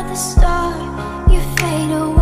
the star, you fade away.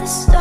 the stars